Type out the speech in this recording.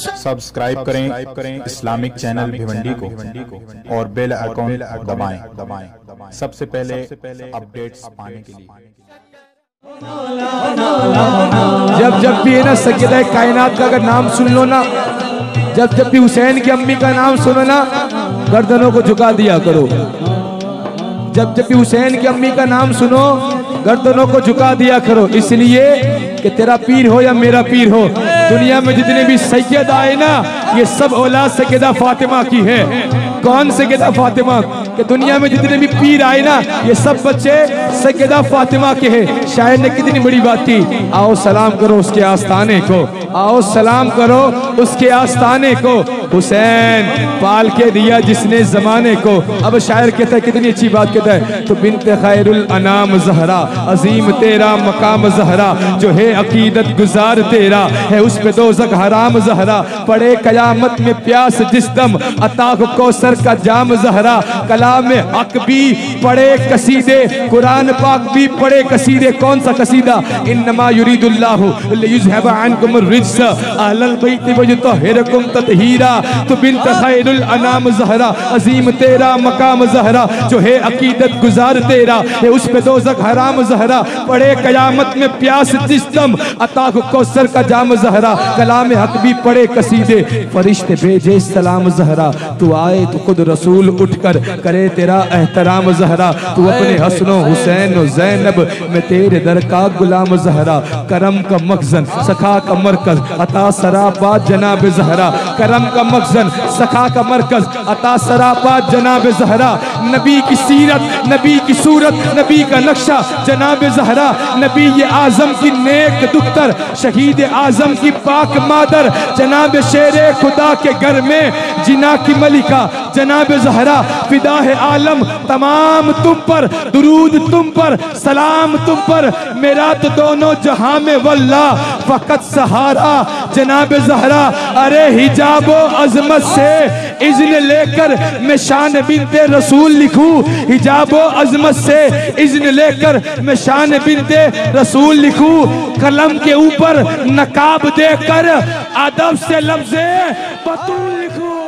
Subscribe کریں Islamic channel Bhiwandi کو اور بیل آئیکن دبائیں سب سے پہلے اپڈیٹس پانے کے لیے جب جب بھی ہے نا سیدہ کائنات کا اگر نام سن لو نا جب جب بھی حسین کی امی کا نام سنو نا گردنوں کو جھکا دیا کرو۔ جب جب بھی حسین کی امی کا نام سنو، گردنوں کو جھکا دیا کرو۔ اس لیے کہ تیرا پیر ہو یا میرا پیر ہو، دنیا میں جتنے بھی سید آئے نا، یہ سب اولاد سیدہ فاطمہ کی ہے۔ کون سیدہ فاطمہ؟ کہ دنیا میں جتنے بھی پیر آئے نا، یہ سب بچے سیدہ فاطمہ کے ہیں۔ شاعر نے کتنی بڑی بات کی۔ آؤ سلام کرو اس کے آستانے کو۔ آؤ سلام کرو اس کے آستانے کو۔ حسین، پال کے دیا جس نے زمانے کو۔ اب شاعر کہتا ہے، کتنی اچھی بات کہتا ہے۔ تو بنت خیر الانام زہرا، عظیم تیرا مقام زہرا۔ جو ہے عقیدت گزار تیرا، ہے اس پہ دوزک حرام زہرا۔ پڑے قیامت میں پیاس جس دم عطا کو کوثر کا جام زہرا۔ کلام حق بھی پڑے قصیدے، قرآن پاک بھی پڑے قصیدے۔ کون سا قصیدہ؟ انما یرید اللہ لیذهب عنکم الرجس۔ اہل البیت ویطہرکم تطہیرا۔ تو بنت خیر الانام زہرا، عظیم تیرا، مقام زہرا، جو ہے عقیدت گزار تیرا ہے اس پہ دوزک حرام زہرا پڑے قیامت میں پیاس جس دم عطا کوثر کا جام زہرا، کلام حق بھی پڑے قصیدے، فرشتے بھیجے سلام زہرا، تو آئے تو خود رسول اٹھ کر، کرے تیرا احترام زہرا، تو اپنے حسن و حسین و زینب میں تیرے در کا غلام زہرا، کرم کا مخزن، سخا کا مرکز، عطا سراپا جناب زہرا، کرم کا مخزن سخا کا مرکز، عطا سراپا جناب زہرا، نبی کی سیرت، نبی کی صورت، نبی کا نقشہ، جناب زہرا، نبی اعظم کی نیک دختر، شہید اعظم کی پاک مادر، جناب شیر خدا کے گھر میں جنا کی ملکہ جناب زہرا فدا ہے عالم، تمام تم پر، درود تم پر، سلام تم پر، میرا تو دونوں جہاں میں واللہ، فقط سہارا۔ جناب زہرا، ارے حجاب و عظمت سے اذن لے کر میں شان بنت رسول لکھوں۔ حجاب و عظمت سے اذن لے کر میں شان بنت رسول لکھوں۔ قلم کے اوپر نقاب دے کر، ادب سے لفظ بطول لکھوں۔